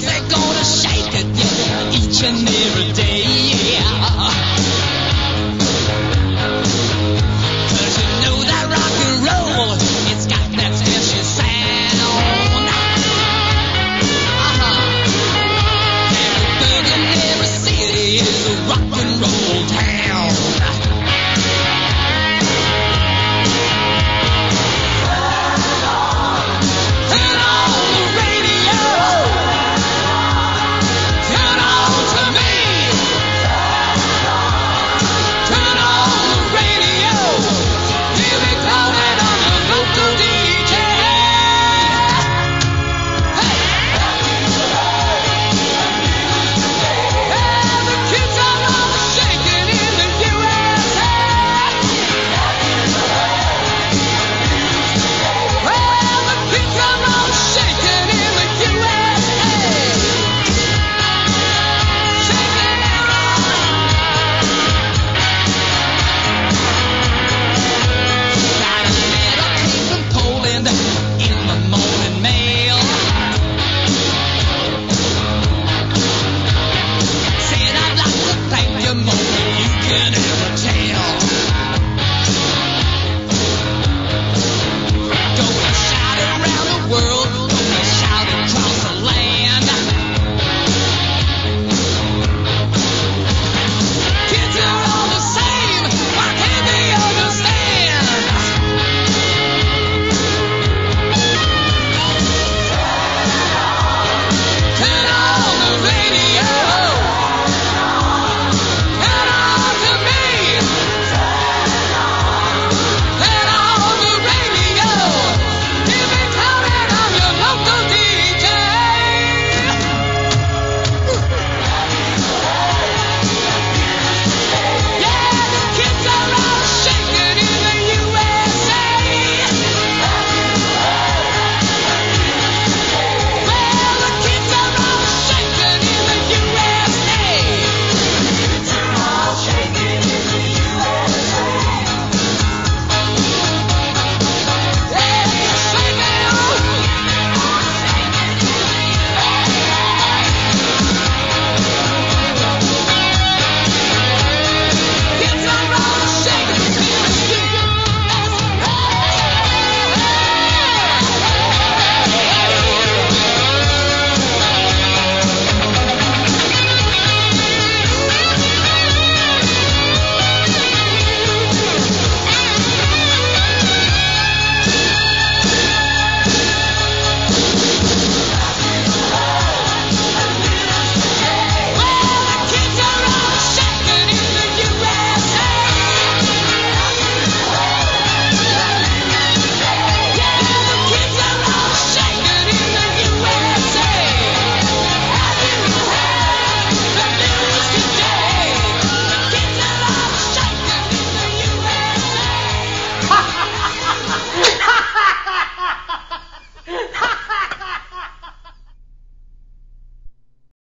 they're gonna shake it, yeah, each and every tail.